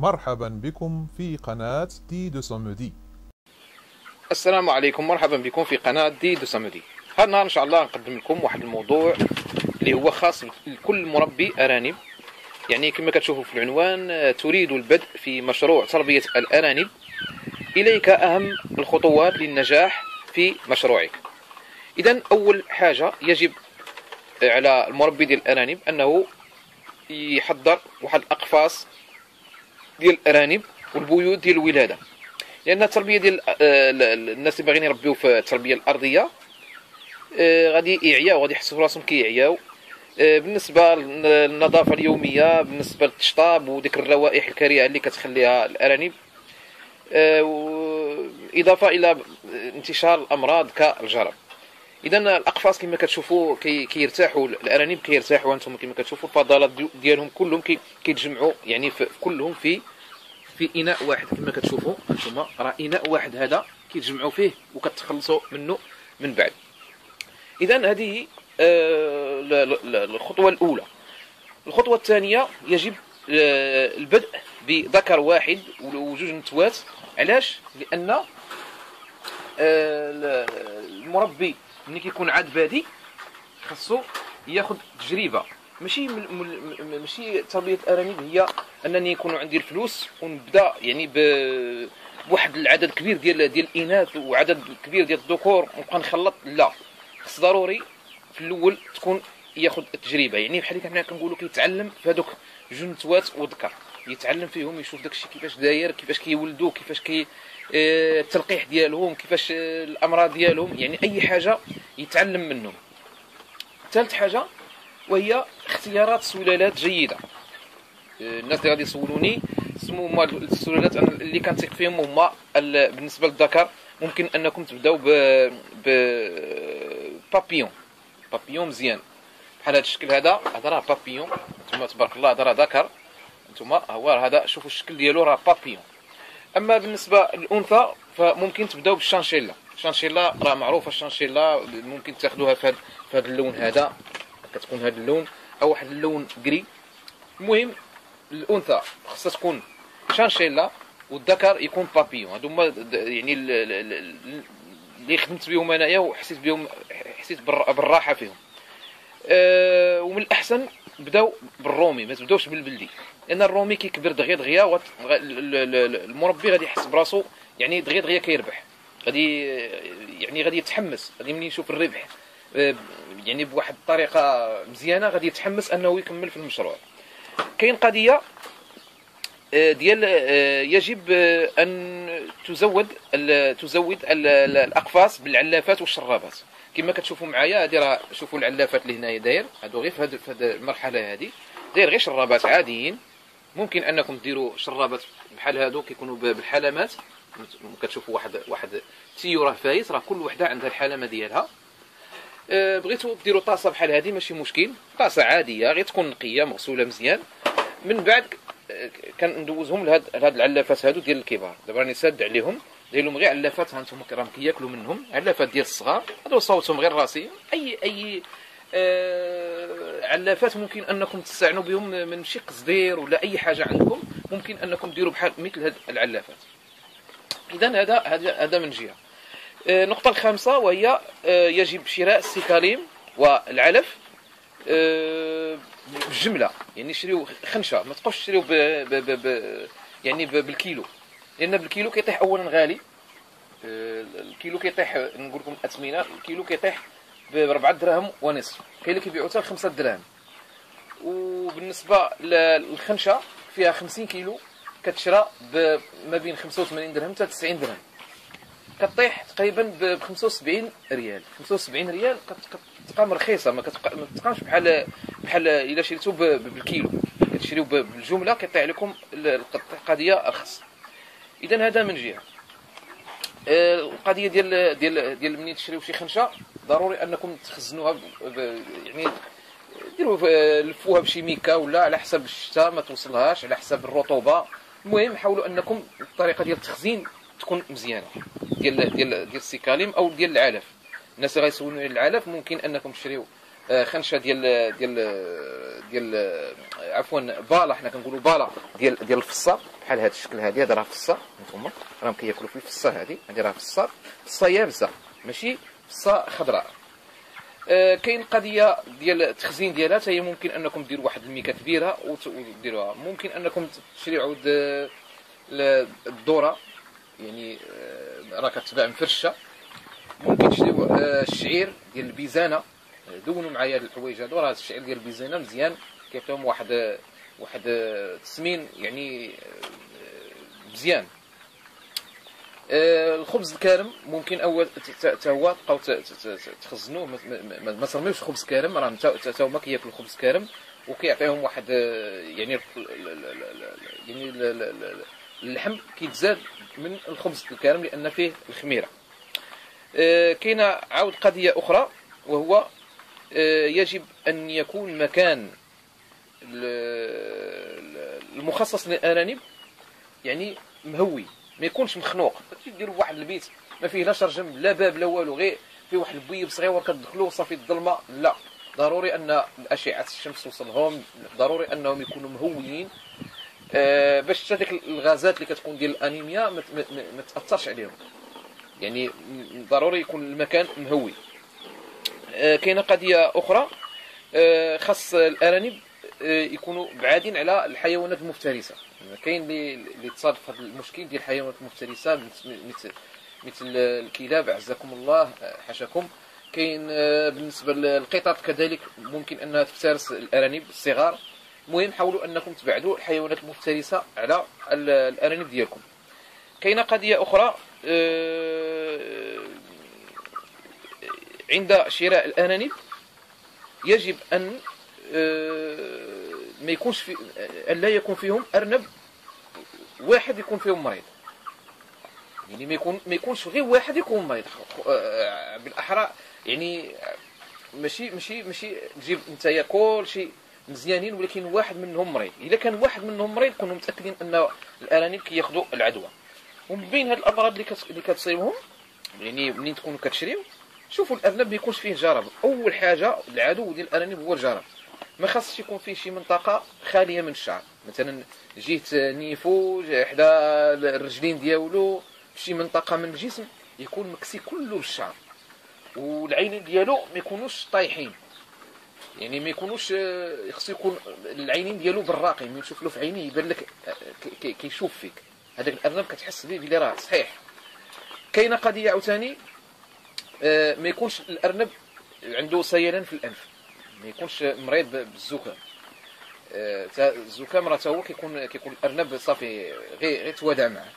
مرحبا بكم في قناة دي دو سومودي السلام عليكم مرحبا بكم في قناة دي دو سامدي هذا النهار إن شاء الله نقدم لكم واحد الموضوع اللي هو خاص لكل مربي أرانب. يعني كما كتشوفوا في العنوان تريد البدء في مشروع تربية الأرانب. إليك أهم الخطوات للنجاح في مشروعك. اذا أول حاجة يجب على المربي ديال الأرانب أنه يحضر واحد الأقفاص ديال الأرانب والبيوت ديال الولادة. لأن التربية ديال آه، الناس اللي باغيين يربيو في التربية الأرضية آه، غادي يعياو غادي يحسوا راسهم كيعياو. آه، بالنسبة للنظافة اليومية بالنسبة للتشطاب وديك الروائح الكريهة اللي كتخليها الأرانب. إضافة إلى انتشار الأمراض كالجرب اذا الأقفاص كما كتشوفوا كي الأرانب كيرتاحوا أنتم كما كتشوفوا الفضلات ديالهم كلهم كيتجمعوا يعني في كلهم في في إناء واحد كما كتشوفوا. أنتم راه إناء واحد هذا كيتجمعوا فيه وكتخلصوا منه من بعد. اذا هذه آه، الخطوة الأولى. الخطوة الثانية يجب آه، البدء بذكر واحد وجوج نتوات. علاش؟ لأن آه، المربي ملي كيكون عاد بادي خاصو ياخذ تجربة. ماشي ماشي تربيه الارانب هي أنني يكون عندي الفلوس ونبدأ يعني ب بواحد العدد كبير ديال ديال الإناث وعدد كبير ديال الذكور ونبقى نخلط؟ لا. خص ضروري في الأول تكون ياخذ التجربة. يعني بحال اللي كنا كنقولوا كيتعلم في هذوك جوج نتاوات وذكر. يتعلم فيهم يشوف داكشي كيفاش داير كيفاش كيولدوا كيفاش كي التلقيح ديالهم كيفاش آه، الأمراض ديالهم. يعني أي حاجة يتعلم منهم. ثالث حاجة وهي اختيارات سلالات جيدة. آه، الناس اللي غادي يسولوني سمو هما السلالات اللي كنثق فيهم هما بالنسبة للذكر ممكن أنكم تبداو ب ب بابيون. بابيون مزيان. بحال هذا الشكل هذا هذا راه بابيون. أنتم تبارك الله هذا راه ذكر. أنتم هو هذا شوفوا الشكل ديالو راه بابيون. أما بالنسبة للأنثى فممكن تبداو بالشانشيلا. الشانشيلا راه معروفة الشانشيلا ممكن تاخذوها في هذا اللون هذا. كتكون هذا اللون. أو واحد اللون كري المهم الأنثى خصها تكون شانشيلا والذكر يكون بابيون. هادو هما يعني اللي خدمت بهم أنايا وحسيت بهم حسيت بالراحة فيهم. أه ومن الأحسن بداو بالرومي ما تبداوش بالبلدي. لأن الرومي كيكبر دغيا دغيا المربي غادي يحس براسو يعني دغيا دغيا كيربح. غادي يعني غادي يتحمس غادي ملي يشوف الربح. آه، يعني بواحد الطريقة مزيانة غادي يتحمس أنه يكمل في المشروع. كاين قضية آه، ديال آه، يجب أن تزود تزود الأقفاص بالعلافات والشرابات. كما كتشوفوا معايا هذه راه شوفوا العلافات اللي هنايا داير. هادو غير في هذه المرحلة هذه داير غير شرابات عاديين. ممكن أنكم ديروا شرابات بحال هادو كيكونوا بالحلمات. كتشوفوا واحد واحد tuyau راه فايس راه كل وحدة عندها الحلمة ديالها. أه بغيتوا ديروا طاسة بحال هذه ماشي مشكل. طاسة عادية غير تكون نقية مغسولة مزيان. من بعد أه، كندوزهم لهاد العلافات هادو ديال الكبار. دابا راني ساد عليهم. داير لهم غير علافات ها أنتم راهم كياكلوا منهم علافات ديال الصغار هادو صوتهم غير راسي أي أي آه علافات ممكن أنكم تستعنوا بهم من شي قصدير ولا أي حاجة عندكم ممكن أنكم ديروا بحال مثل هاد العلافات اذا هذا هذا من جهة آه، النقطه الخامسة وهي آه، يجب شراء السيكاليم والعلف آه، بالجملة يعني شريو خنشة ما تبقاوش تشريو. يعني. بالكيلو لأن بالكيلو كيطيح اولا غالي. الكيلو كيطيح نقول لكم الاثمنه الكيلو كيطيح ب 4 دراهم ونصف. كاين اللي كيبيعوا حتى 5 دراهم. وبالنسبة للخنشة فيها 50 كيلو كتشرى ما بين 85 درهم حتى 90 درهم كطيح تقريبا ب 75 ريال. 75 ريال كتبقى رخيصه ما كتبقاش بحال بحال إلا شريتو بالكيلو. كتشريو بالجملة كيطيح لكم القضية أرخص. إذا هذا من جهة. آه، القضية ديال ديال ديال ملي تشريو شي خنشة ضروري أنكم تخزنوها يعني ديروا لفوها بشي ميكا ولا على حسب الشتاء ما توصلهاش على حسب الرطوبة. المهم حاولوا أنكم الطريقة ديال التخزين تكون مزيانة. ديال ديال ديال السيكاليم أو ديال العلف. الناس اللي غيسولوني على العلف ممكن أنكم تشريو خنشة ديال ديال ديال عفوا بالا حنا كنقولوا بالا ديال ديال الفصه بحال هذا الشكل هذه هذا راه فصه أنتم راهم كياكلوا في الفصه هذه هذه راه فصه فصة يابسة ماشي؟ فصة خضراء. آه، كاين قضية ديال التخزين ديالها. هي ممكن أنكم ديروا واحد الميكه كبيرة وديروها ممكن أنكم آه، الذره يعني آه، راه كتباع مفرشة. ممكن تشريو الشعير ديال البيزانة. دونوا معايا هاد الحوايج هادو. راه الشعير ديال البيزانه مزيان كيعطيهم واحد واحد التسمين يعني مزيان. آه، الخبز الكارم ممكن أول حتى هو تبقاو تخزنوه ما ترميوش خبز كارم راه حتى هما كياكلوا خبز كارم وكيعطيهم واحد آه، يعني يعني اللحم كيتزاد من الخبز الكارم لأن فيه الخميرة. آه، كاينة عاود قضية أخرى وهو يجب أن يكون مكان المخصص للأرانب يعني مهوي ما يكونش مخنوق. ديروا واحد البيت ما فيه لا شرجم لا باب لا والو غير فيه واحد البويب صغير كتدخلوا صافي الظلمة. لا ضروري أن أشعة الشمس توصلهم ضروري أنهم يكونوا مهويين. آه باش حتى ديك الغازات اللي كتكون ديال الأنيميا ما, تأثرش عليهم. يعني ضروري يكون المكان مهوي. آه كاينة قضية أخرى. آه خاص الأرانب آه يكونوا بعادين على الحيوانات المفترسة. كاين اللي تصادف هذا المشكل ديال الحيوانات المفترسة مثل مثل الكلاب عزكم الله حاشاكم كاين آه، بالنسبة للقطط كذلك ممكن أنها تفترس الأرانب الصغار. المهم حاولوا أنكم تبعدوا الحيوانات المفترسة على الأرانب ديالكم. كاينة قضية أخرى آه، عند شراء الارانب يجب أن آه، ما يكونش في أن لا يكون فيهم أرنب واحد يكون فيهم مريض. يعني ما يكون ما يكونش غير واحد يكون مريض. بالأحرى يعني ماشي ماشي ماشي تجيب نتايا كل شيء مزيانين ولكن واحد منهم مريض. إذا كان واحد منهم مريض كونوا متأكدين أن الارانب كياخذوا العدوى. ومن بين هاد الأمراض اللي كتصيبهم يعني منين تكونوا كتشريو شوفوا الارنب ما يكونش فيه جرب. أول حاجة العدو ديال الارانب هو الجرب. ما خاصش يكون فيه شي منطقة خالية من الشعر. مثلا جهه نيفو حدا الرجلين ديالو شي منطقة من الجسم يكون مكسي كله بالشعر. والعينين ديالو ما يكونوش طايحين. يعني ما يكونوش خصو يكون العينين ديالو براقي ملي تشوف له في عينيه يبان لك كيشوف فيك. هذاك الارنب كتحس به بلي راه صحيح. كاينة قضية عاوتاني؟ آه، ما يكونش الأرنب عنده سيلان في الأنف. ما يكونش مريض بالزكام آه، الزكام راه هو كيكون كيكون الأرنب صافي غير غير توادع معاه.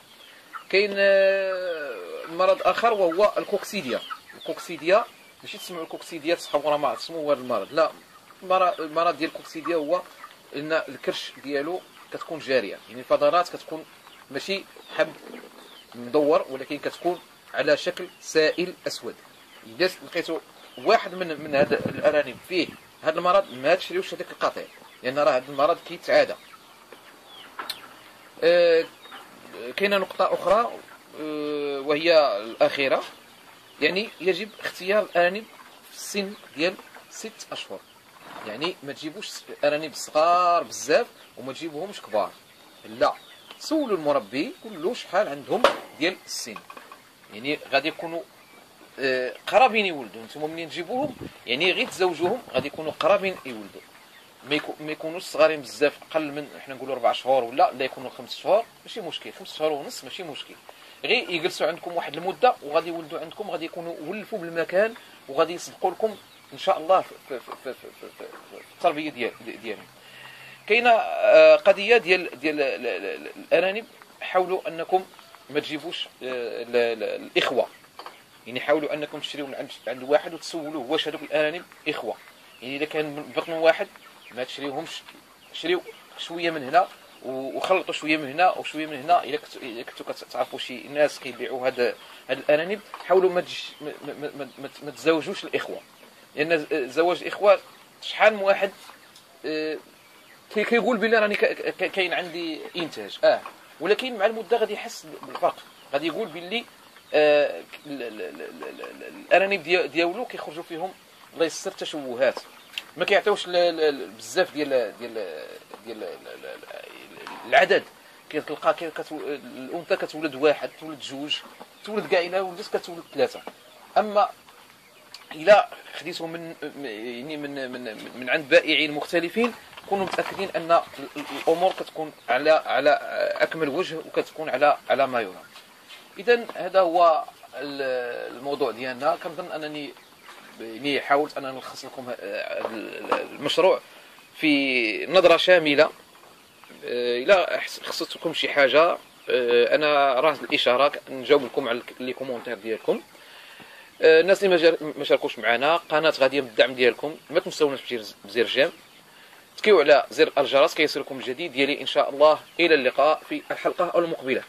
كاين آه، مرض آخر وهو الكوكسيديا. الكوكسيديا ماشي تسمعوا الكوكسيديا تصحوا راه ما عرفت هذا المرض. لا المرض ديال الكوكسيديا هو إن الكرش ديالو كتكون جارية. يعني الفضلات كتكون ماشي حب مدور ولكن كتكون على شكل سائل أسود. اذا لقيتو واحد من من هاد الأرانب. فيه هذا المرض ما تشريوش هذاك القطيع. لأن راه هذا المرض كيتعادى. أه كاينة نقطة أخرى أه وهي الأخيرة. يعني يجب اختيار الأرانب في السن ديال ست أشهر. يعني ما تجيبوش أرانب صغار بزاف وما تجيبوهمش كبار. لا. سولوا المربي قول شحال عندهم ديال السن. يعني غادي يكونوا قرابين يولدوا نتوما منين تجيبوهم يعني غير تزوجوهم غادي يكونوا قرابين يولدوا. ما يكونوش صغارين بزاف أقل من إحنا نقولوا أربع شهور ولا لا يكونوا خمس شهور ماشي مشكل. خمس شهور ونص ماشي مشكل. غير يجلسوا عندكم واحد المدة وغادي يولدوا عندكم غادي يكونوا ولفوا بالمكان وغادي يصدقوا لكم إن شاء الله في, في, في, في, في, في التربية ديال ديالهم. كاينة آه، قضية ديال ديال الأرانب حاولوا أنكم ما تجيبوش آه، الإخوة. يعني حاولوا أنكم تشريوا من عند واحد وتسولوه واش هذوك الارانب إخوة. يعني إذا كان من بطن واحد ما تشريوهمش شريو شوية من هنا وخلطوا شوية من هنا وشويه من هنا. إذا كنتو كتعرفوا شي ناس كيبيعوا هاد هاد الارانب حاولوا ما ما, ما, تزوجوش الإخوة. لأن زواج الاخوه شحال من واحد آه، كيقول بلي راني كاين عندي إنتاج. آه. ولكن مع المدة غادي يحس بالفرق غادي يقول باللي الارانب ديالو كيخرجوا فيهم الله يسر تشوهات ما كيعطيوش بزاف ديال ديال ديال العدد كتلقى الانثى كتولد واحد تولد جوج تولد كاع الا ولدت كتولد ثلاثة اما إلى خديتو من يعني من من من عند بائعين مختلفين كونوا متاكدين ان ال- ال- الأمور كتكون على على اكمل وجه وكتكون على على ما يرام اذا هذا هو ال- الموضوع ديالنا. كنظن أنني يعني حاولت أن نلخص لكم المشروع في نظرة شاملة. آه، حس- خصتكم شي حاجة آه، أنا راه الإشارة نجاوب لكم على لي كومونتير ديالكم. آه، الناس اللي ما شاركوش معنا قناة غادية بالدعم ديالكم. ما تنساوناش بزر جيم. تكيو على زر الجرس كيصلكم الجديد ديالي إن شاء الله. إلى اللقاء في الحلقة المقبلة.